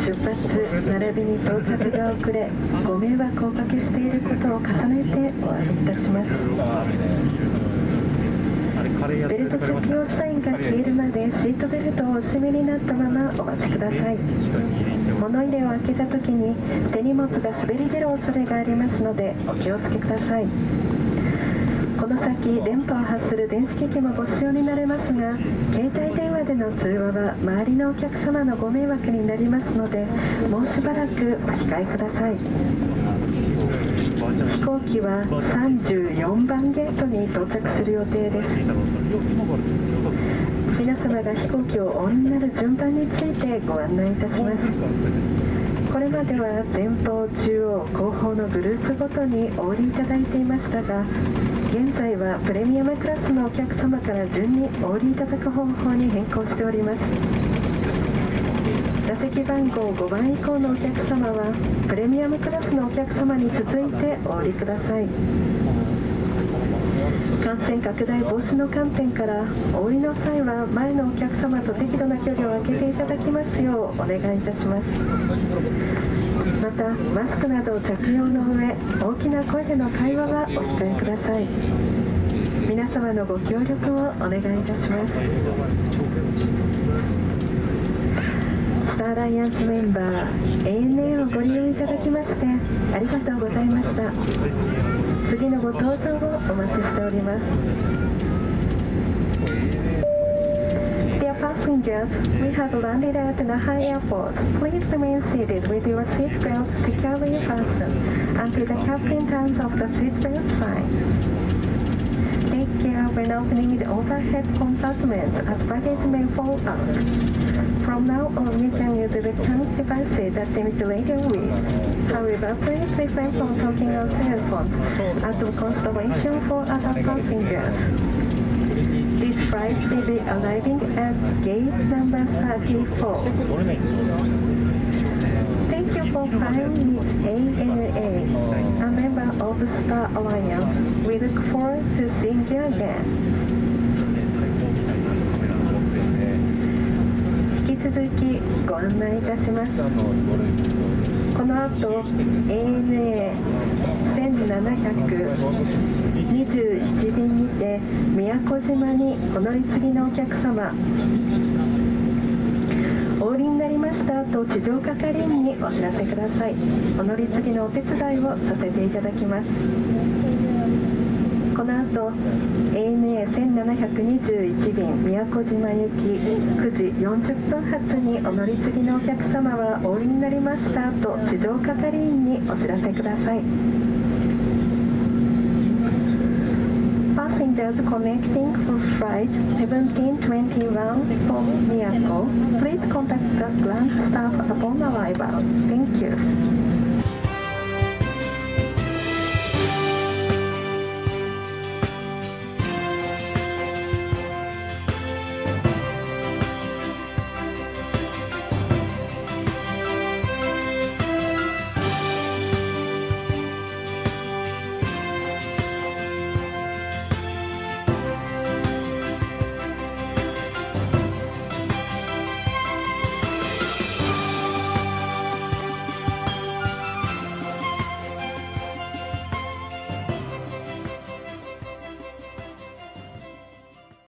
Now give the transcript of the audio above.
出発。並びに到着が遅れご迷惑をおかけしていることを重ねてお詫びいたします。ベルト着用サインが消えるまでシートベルトをお締めになったままお待ちください。物入れを開けた時に手荷物が滑り出る恐れがありますのでお気をつけください。この先電波を発する電子機器もご使用になれますが携帯電話での通話は周りのお客様のご迷惑になりますのでもうしばらくお控えください。飛行機は34番ゲートに到着する予定です。皆様が飛行機をお降りになる順番についてご案内いたします。これまでは前方中央後方のグループごとにお降りいただいていましたが現在はプレミアムクラスのお客様から順にお降りいただく方法に変更しております。座席番号5番以降のお客様はプレミアムクラスのお客様に続いてお降りください。感染拡大防止の観点からお降りの際は前のお客様と適度な距離を空けていただきますようお願いいたします。またマスクなどを着用の上大きな声での会話はお控えください。皆様のご協力をお願いいたします。スターアライアンスメンバー ANA をご利用いただきましてありがとうございました。次のご搭乗をお待ちしております Dear passengers, we have landed at Naha Airport. Please remain seated with your seatbelt securely fastened until the captain turns off the seatbelt sign. Take care when opening the overhead compartments as baggage may fall out. From now on, you can use electronic devices that emit radio waves. However, please refrain from talking on cell phones out of consideration for other passengers. This flight will be arriving at gate number 34. Thank you for flying with ANA, a member of Star Alliance. We look forward to seeing you again. 引き続きご案内いたしますこ の後 ANA1727 便にて宮古島にお乗り継ぎのお客様。お降りになりましたと地上係員にお知らせください。お乗り継ぎのお手伝いをさせていただきます。この後 ANA1721 便宮古島行き9時40分発にお乗り継ぎのお客様はお降りになりましたと地上係員にお知らせください Passengers connecting for flight 1721 from Miyako, please contact the ground staff upon arrival. Thank you.